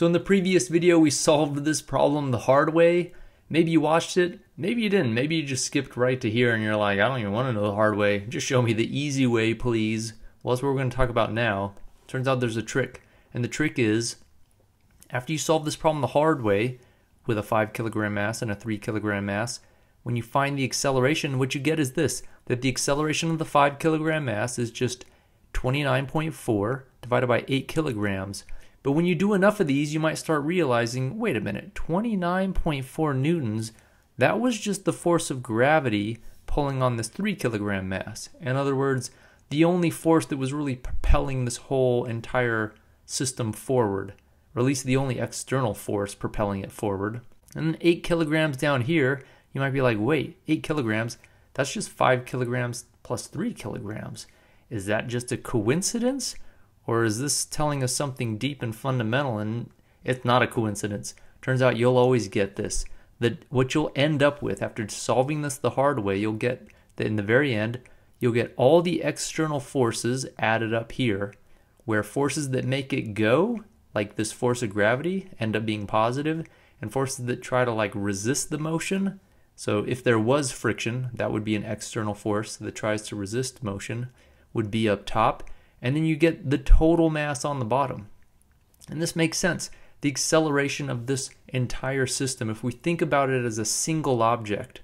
So in the previous video, we solved this problem the hard way. Maybe you watched it, maybe you didn't. Maybe you just skipped right to here and you're like, I don't even want to know the hard way. Just show me the easy way, please. Well, that's what we're going to talk about now. Turns out there's a trick. And the trick is, after you solve this problem the hard way, with a 5 kilogram mass and a 3 kilogram mass, when you find the acceleration, what you get is this, that the acceleration of the 5 kilogram mass is just 29.4 divided by 8 kilograms. But when you do enough of these, you might start realizing, wait a minute, 29.4 newtons, that was just the force of gravity pulling on this 3 kilogram mass. In other words, the only force that was really propelling this whole entire system forward, or at least the only external force propelling it forward. And 8 kilograms down here, you might be like, wait, 8 kilograms, that's just 5 kilograms plus 3 kilograms. Is that just a coincidence? Or is this telling us something deep and fundamental and it's not a coincidence? Turns out you'll always get this. That what you'll end up with after solving this the hard way, you'll get that in the very end, you'll get all the external forces added up here, where forces that make it go, like this force of gravity, end up being positive, and forces that try to like resist the motion. So if there was friction, that would be an external force that tries to resist motion, would be up top and then you get the total mass on the bottom. And this makes sense. The acceleration of this entire system, if we think about it as a single object,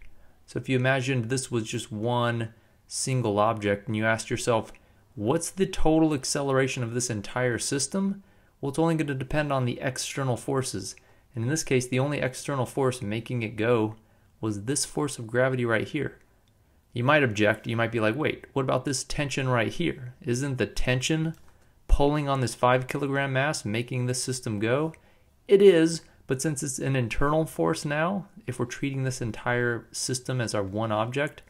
so if you imagined this was just one single object and you asked yourself, what's the total acceleration of this entire system? Well, it's only going to depend on the external forces. And in this case, the only external force making it go was this force of gravity right here. You might object, you might be like, wait, what about this tension right here? Isn't the tension pulling on this 5 kilogram mass making this system go? It is, but since it's an internal force now, if we're treating this entire system as our one object,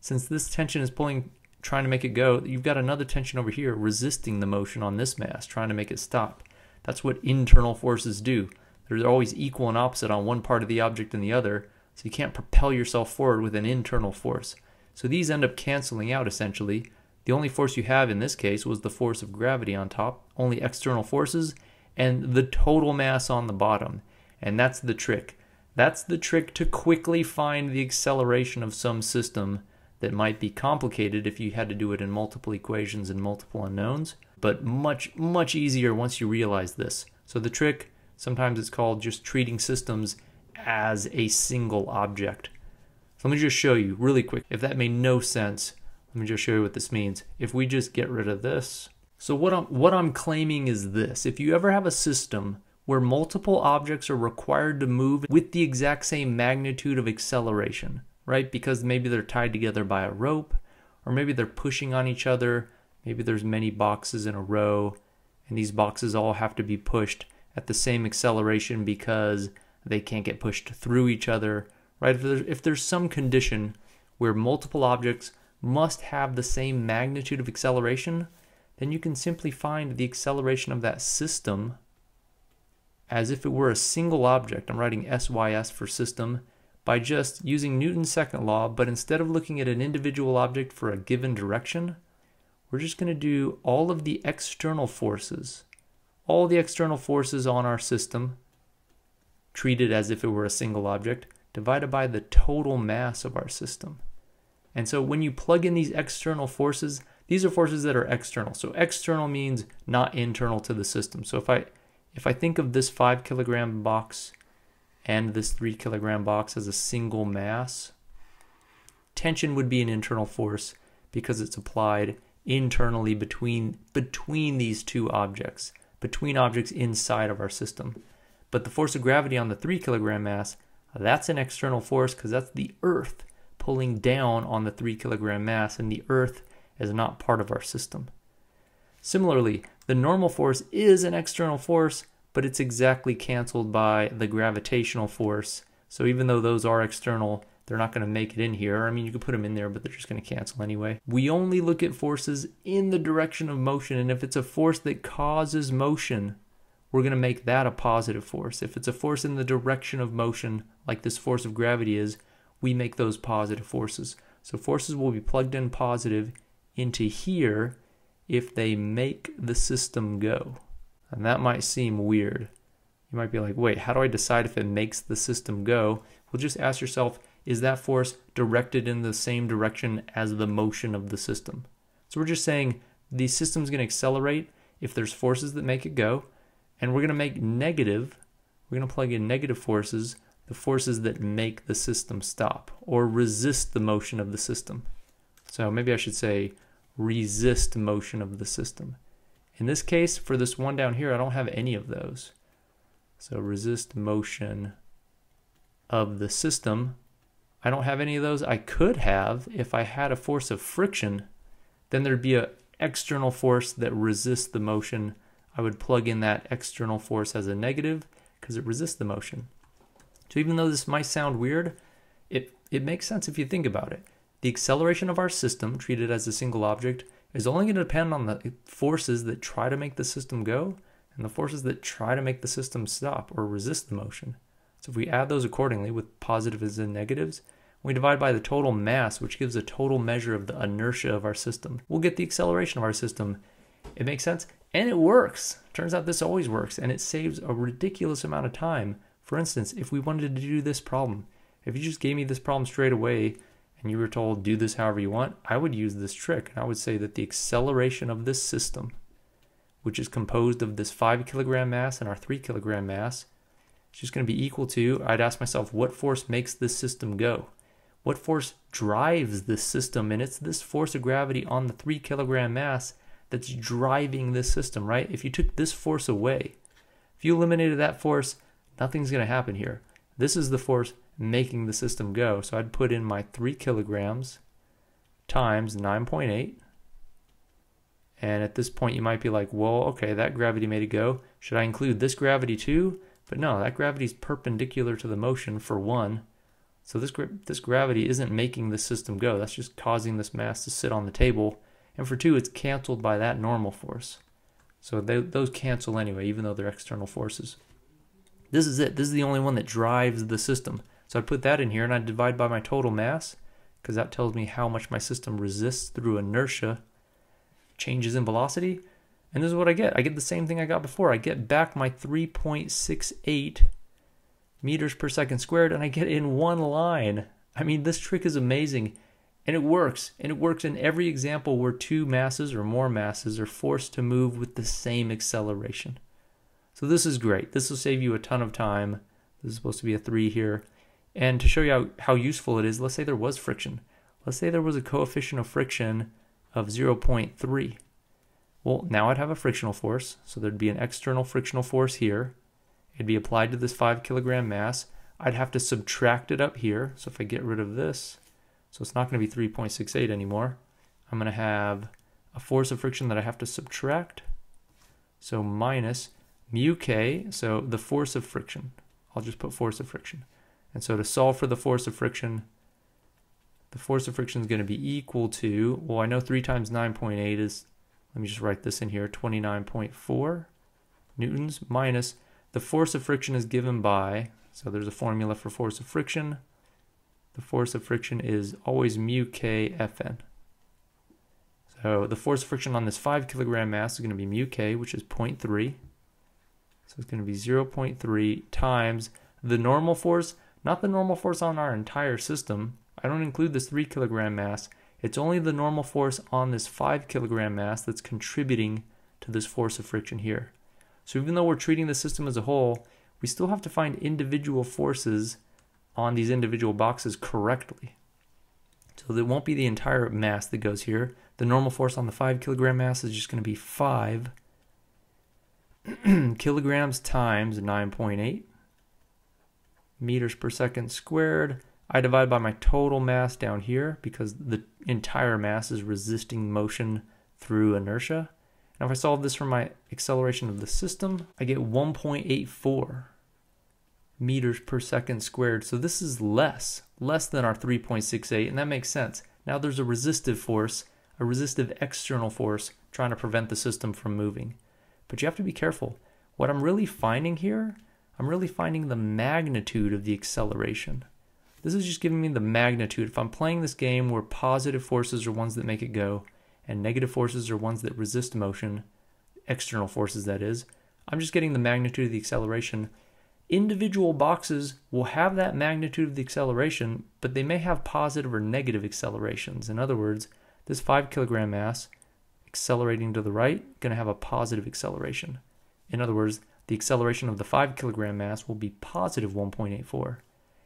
since this tension is pulling, trying to make it go, you've got another tension over here resisting the motion on this mass, trying to make it stop. That's what internal forces do. They're always equal and opposite on one part of the object and the other, so you can't propel yourself forward with an internal force. So these end up canceling out essentially. The only force you have in this case was the force of gravity on top, only external forces, and the total mass on the bottom. And that's the trick. That's the trick to quickly find the acceleration of some system that might be complicated if you had to do it in multiple equations and multiple unknowns, but much, much easier once you realize this. So the trick, sometimes it's called just treating systems as a single object. So let me just show you really quick. If that made no sense, let me just show you what this means. If we just get rid of this. So what I'm, what I'm claiming is this. If you ever have a system where multiple objects are required to move with the exact same magnitude of acceleration, right? Because maybe they're tied together by a rope, or maybe they're pushing on each other. Maybe there's many boxes in a row, and these boxes all have to be pushed at the same acceleration because they can't get pushed through each other right? If there's, if there's some condition where multiple objects must have the same magnitude of acceleration, then you can simply find the acceleration of that system as if it were a single object. I'm writing SYS for system by just using Newton's second law, but instead of looking at an individual object for a given direction, we're just going to do all of the external forces, all the external forces on our system, treated as if it were a single object, divided by the total mass of our system. And so when you plug in these external forces, these are forces that are external. So external means not internal to the system. So if I if I think of this five kilogram box and this three kilogram box as a single mass, tension would be an internal force because it's applied internally between between these two objects, between objects inside of our system. But the force of gravity on the three kilogram mass that's an external force because that's the Earth pulling down on the 3 kilogram mass, and the Earth is not part of our system. Similarly, the normal force is an external force, but it's exactly canceled by the gravitational force. So even though those are external, they're not going to make it in here. I mean, you could put them in there, but they're just going to cancel anyway. We only look at forces in the direction of motion, and if it's a force that causes motion, we're going to make that a positive force. If it's a force in the direction of motion, like this force of gravity is, we make those positive forces. So forces will be plugged in positive into here if they make the system go. And that might seem weird. You might be like, wait, how do I decide if it makes the system go? Well, just ask yourself, is that force directed in the same direction as the motion of the system? So we're just saying the system's going to accelerate if there's forces that make it go, and we're going to make negative, we're going to plug in negative forces, the forces that make the system stop or resist the motion of the system. So maybe I should say resist motion of the system. In this case, for this one down here, I don't have any of those. So resist motion of the system. I don't have any of those. I could have if I had a force of friction, then there'd be an external force that resists the motion. I would plug in that external force as a negative because it resists the motion. So even though this might sound weird, it, it makes sense if you think about it. The acceleration of our system, treated as a single object, is only going to depend on the forces that try to make the system go and the forces that try to make the system stop or resist the motion. So if we add those accordingly with positives and negatives, we divide by the total mass, which gives a total measure of the inertia of our system. We'll get the acceleration of our system. It makes sense, and it works. Turns out this always works, and it saves a ridiculous amount of time. For instance, if we wanted to do this problem, if you just gave me this problem straight away and you were told do this however you want, I would use this trick. And I would say that the acceleration of this system which is composed of this 5 kilogram mass and our 3 kilogram mass, is just going to be equal to, I'd ask myself, what force makes this system go? What force drives this system? And it's this force of gravity on the 3 kilogram mass that's driving this system, right? If you took this force away, if you eliminated that force, nothing's going to happen here. This is the force making the system go. So I'd put in my 3 kilograms times 9.8 and at this point, you might be like, well, okay, that gravity made it go. Should I include this gravity too? But no, that gravity is perpendicular to the motion for one. So this, this gravity isn't making the system go. That's just causing this mass to sit on the table. And for two, it's canceled by that normal force. So they, those cancel anyway, even though they're external forces. This is it. This is the only one that drives the system. So I put that in here and I divide by my total mass because that tells me how much my system resists through inertia changes in velocity. And this is what I get. I get the same thing I got before. I get back my 3.68 meters per second squared and I get in one line. I mean, this trick is amazing and it works. And it works in every example where two masses or more masses are forced to move with the same acceleration. So this is great. This will save you a ton of time. This is supposed to be a 3 here. And to show you how, how useful it is, let's say there was friction. Let's say there was a coefficient of friction of 0.3. Well, now I'd have a frictional force, so there'd be an external frictional force here. It'd be applied to this 5 kilogram mass. I'd have to subtract it up here, so if I get rid of this, so it's not going to be 3.68 anymore, I'm going to have a force of friction that I have to subtract. So minus mu k, so the force of friction. I'll just put force of friction. And so to solve for the force of friction, the force of friction is going to be equal to, well, I know 3 times 9.8 is, let me just write this in here, 29.4 newtons minus the force of friction is given by, so there's a formula for force of friction. The force of friction is always mu k Fn. So the force of friction on this 5 kilogram mass is going to be mu k, which is 0.3. So it's going to be 0.3 times the normal force, not the normal force on our entire system, I don't include this 3 kilogram mass. It's only the normal force on this 5 kilogram mass that's contributing to this force of friction here. So even though we're treating the system as a whole, we still have to find individual forces on these individual boxes correctly. So it won't be the entire mass that goes here. The normal force on the 5 kilogram mass is just going to be 5 kilograms times 9.8 meters per second squared I divide by my total mass down here because the entire mass is resisting motion through inertia. Now if I solve this for my acceleration of the system, I get 1.84 meters per second squared. So this is less, less than our 3.68, and that makes sense. Now there's a resistive force, a resistive external force trying to prevent the system from moving. But you have to be careful. What I'm really finding here, I'm really finding the magnitude of the acceleration. This is just giving me the magnitude. If I'm playing this game where positive forces are ones that make it go, and negative forces are ones that resist motion, external forces that is, I'm just getting the magnitude of the acceleration. Individual boxes will have that magnitude of the acceleration, but they may have positive or negative accelerations. In other words, this 5 kilogram mass accelerating to the right, going to have a positive acceleration. In other words, the acceleration of the 5 kilogram mass will be positive 1.84.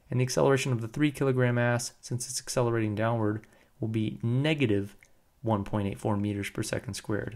And the acceleration of the 3 kilogram mass, since it's accelerating downward, will be negative 1.84 meters per second squared.